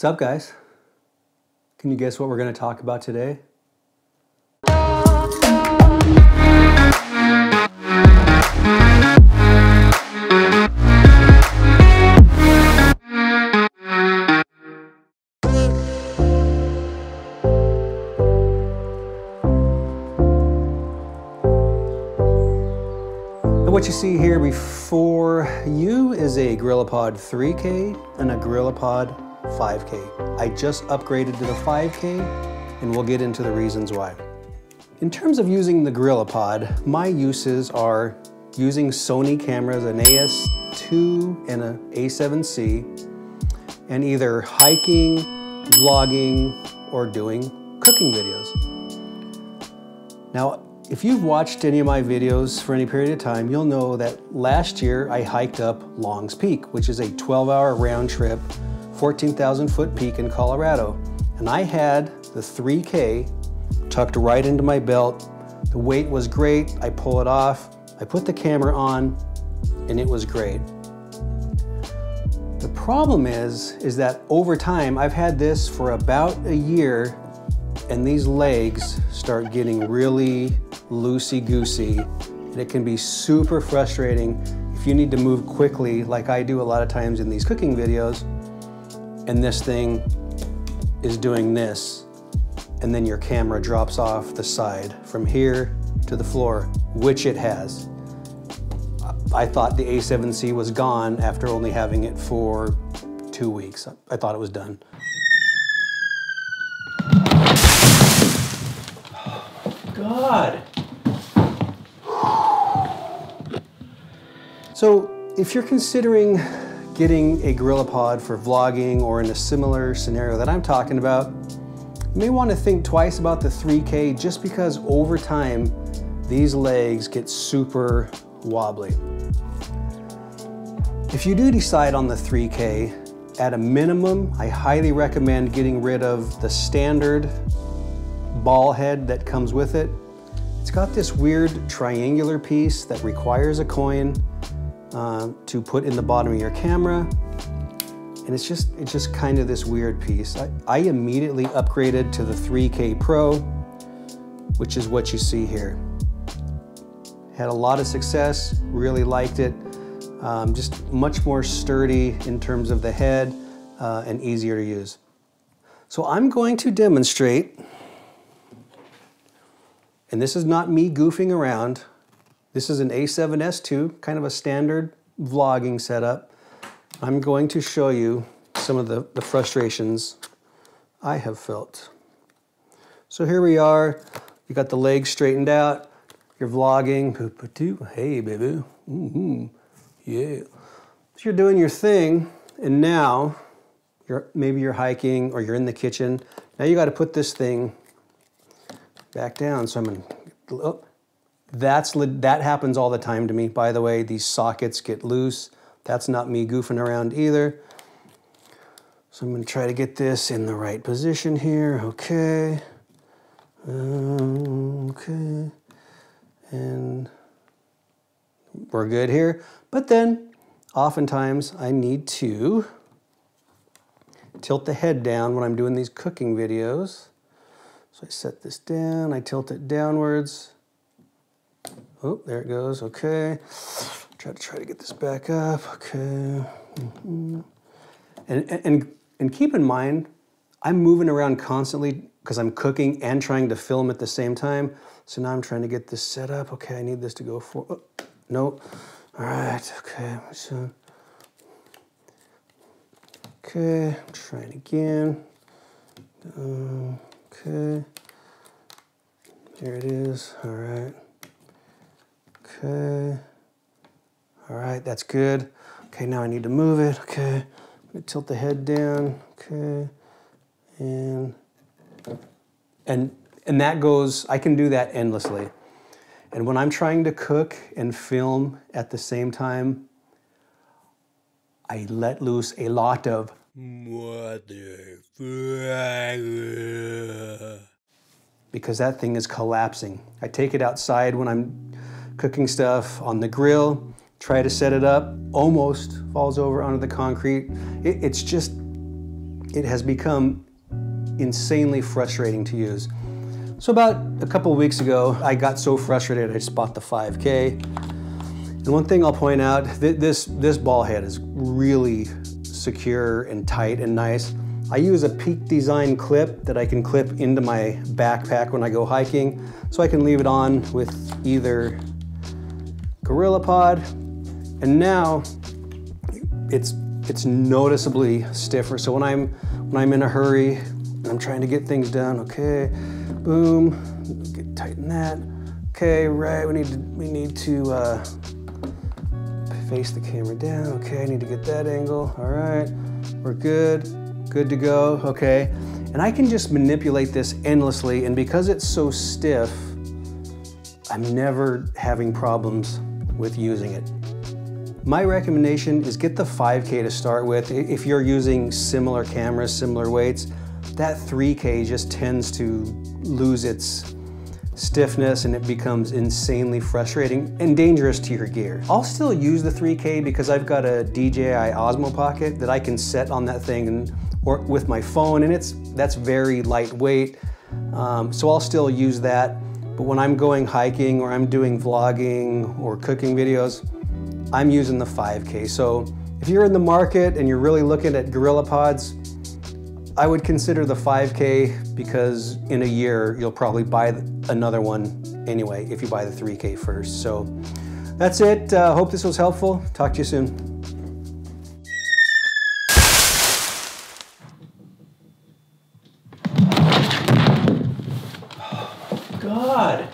What's up, guys? Can you guess what we're going to talk about today? What you see here before you is a GorillaPod 3K and a GorillaPod 5K. I just upgraded to the 5K and we'll get into the reasons why. In terms of using the GorillaPod, my uses are using Sony cameras, an AS2 and an A7C, and either hiking, vlogging, or doing cooking videos. Now, if you've watched any of my videos for any period of time, you'll know that last year I hiked up Longs Peak, which is a 12 hour round trip, 14,000 foot peak in Colorado. And I had the 3K tucked right into my belt. The weight was great. I pull it off. I put the camera on and it was great. The problem is, is that over time, I've had this for about a year and these legs start getting really loosey-goosey and it can be super frustrating if you need to move quickly like I do a lot of times in these cooking videos and this thing is doing this and then your camera drops off the side from here to the floor, which it has. I thought the A7C was gone after only having it for two weeks. I thought it was done. God. So if you're considering getting a GorillaPod for vlogging or in a similar scenario that I'm talking about, you may want to think twice about the 3K just because over time, these legs get super wobbly. If you do decide on the 3K, at a minimum, I highly recommend getting rid of the standard ball head that comes with it. It's got this weird triangular piece that requires a coin uh, to put in the bottom of your camera. And it's just, it's just kind of this weird piece. I, I immediately upgraded to the 3K Pro, which is what you see here. Had a lot of success, really liked it. Um, just much more sturdy in terms of the head uh, and easier to use. So I'm going to demonstrate, and this is not me goofing around, this is an A7S2, kind of a standard vlogging setup. I'm going to show you some of the, the frustrations I have felt. So here we are, you got the legs straightened out, you're vlogging, hey baby, mm -hmm. yeah. So you're doing your thing, and now you're maybe you're hiking or you're in the kitchen. Now you got to put this thing back down. So I'm gonna, oh, that's that happens all the time to me. By the way, these sockets get loose. That's not me goofing around either. So I'm gonna try to get this in the right position here. Okay. Um, okay. And we're good here. But then oftentimes I need to tilt the head down when I'm doing these cooking videos. So I set this down, I tilt it downwards. Oh, there it goes, okay. Try to try to get this back up, okay. Mm -hmm. And, and, and keep in mind, I'm moving around constantly because I'm cooking and trying to film at the same time. So now I'm trying to get this set up. Okay, I need this to go for, oh, nope. All right, okay, so, okay, I'm trying again. Okay, here it is, all right. Okay, all right, that's good. Okay, now I need to move it, okay. I'm gonna tilt the head down, okay, and, and, and that goes, I can do that endlessly. And when I'm trying to cook and film at the same time, I let loose a lot of because that thing is collapsing. I take it outside when I'm cooking stuff on the grill, try to set it up, almost falls over onto the concrete. It, it's just, it has become insanely frustrating to use. So about a couple weeks ago, I got so frustrated I bought the 5K. And one thing I'll point out, th this, this ball head is really secure and tight and nice. I use a Peak Design clip that I can clip into my backpack when I go hiking, so I can leave it on with either GorillaPod, and now it's it's noticeably stiffer. So when I'm when I'm in a hurry, and I'm trying to get things done. Okay, boom, get tighten that. Okay, right. We need to we need to uh, face the camera down. Okay, I need to get that angle. All right, we're good. Good to go. Okay, and I can just manipulate this endlessly. And because it's so stiff, I'm never having problems with using it. My recommendation is get the 5K to start with. If you're using similar cameras, similar weights, that 3K just tends to lose its stiffness and it becomes insanely frustrating and dangerous to your gear. I'll still use the 3K because I've got a DJI Osmo Pocket that I can set on that thing and or with my phone and it's that's very lightweight. Um, so I'll still use that. But when I'm going hiking or I'm doing vlogging or cooking videos, I'm using the 5K. So if you're in the market and you're really looking at GorillaPods, I would consider the 5K because in a year you'll probably buy another one anyway if you buy the 3K first. So that's it. Uh, hope this was helpful. Talk to you soon. God.